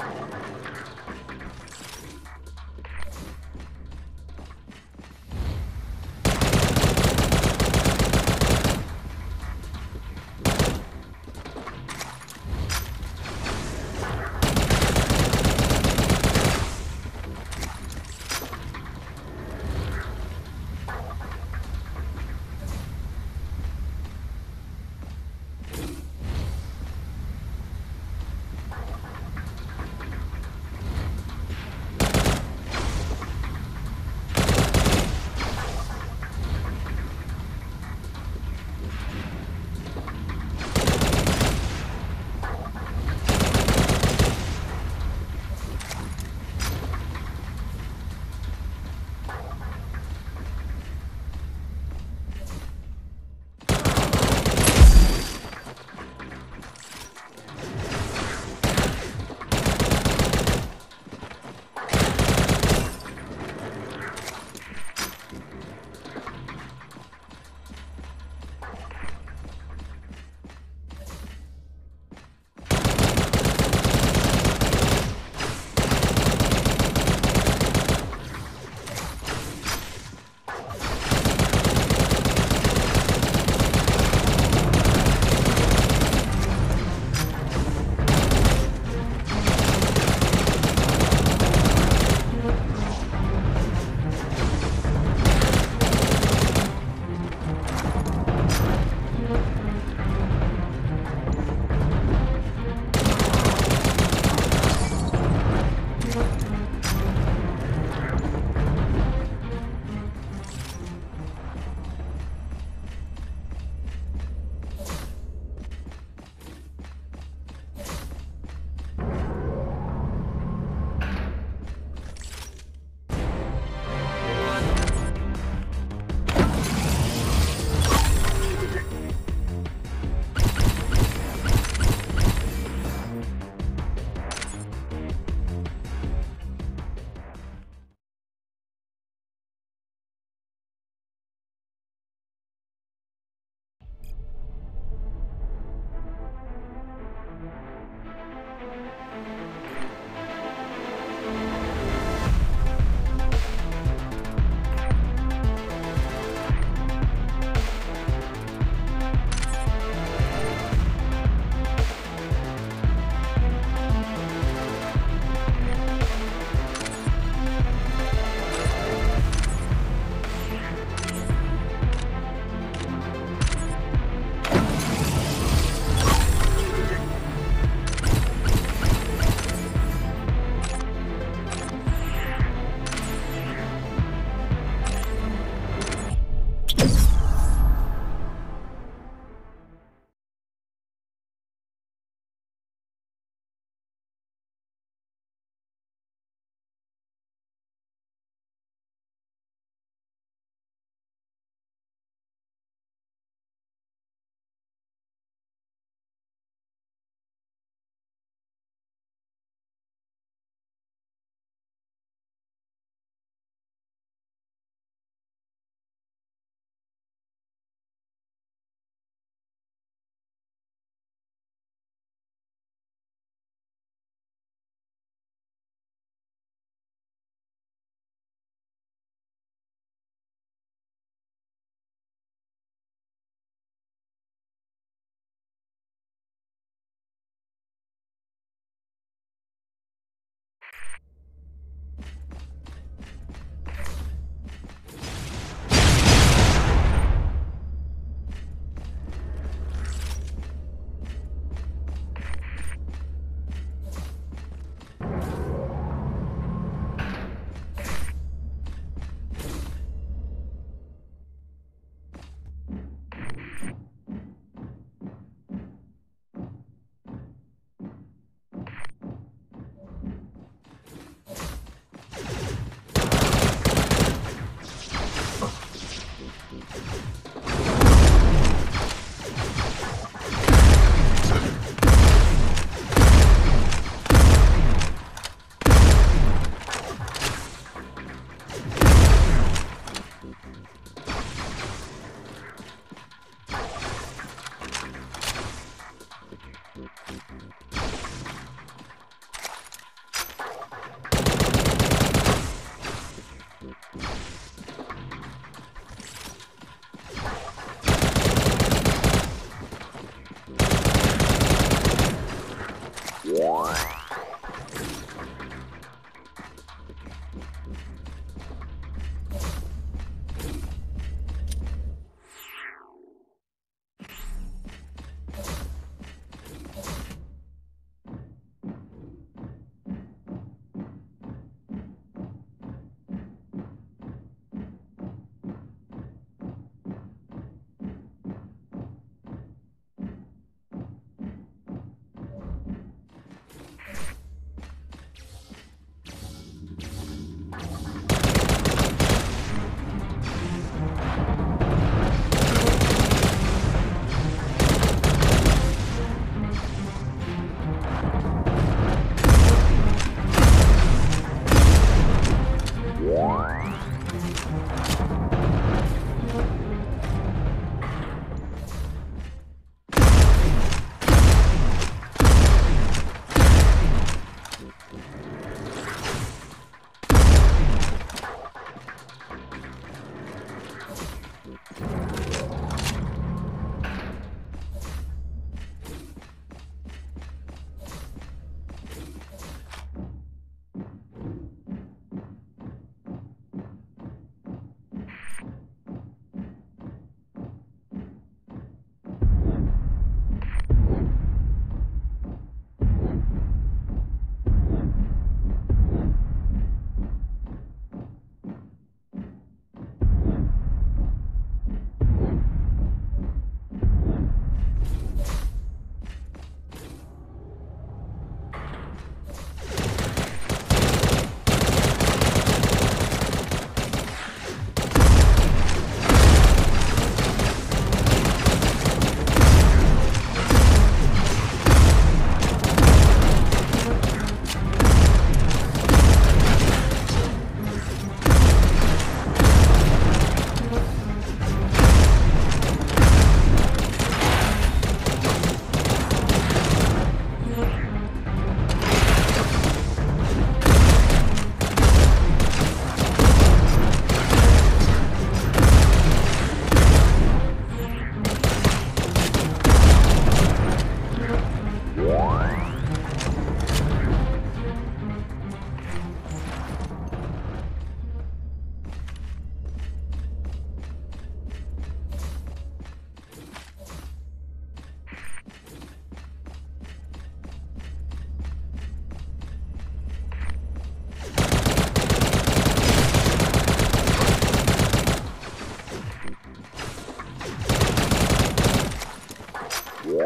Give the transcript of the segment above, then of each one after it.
よし。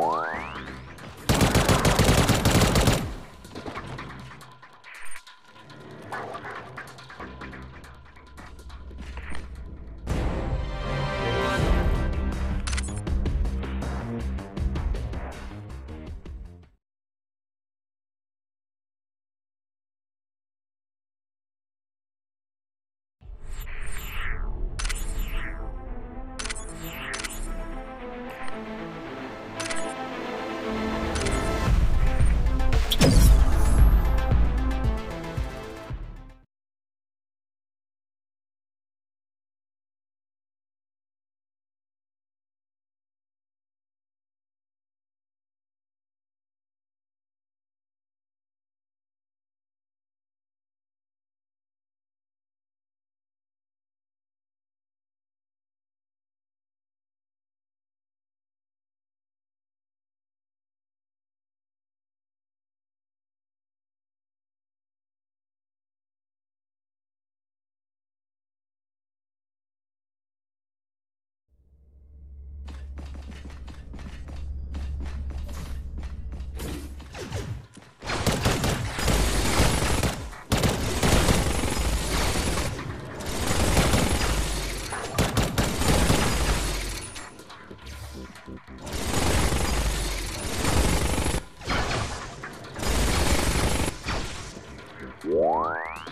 Thank you. Yeah.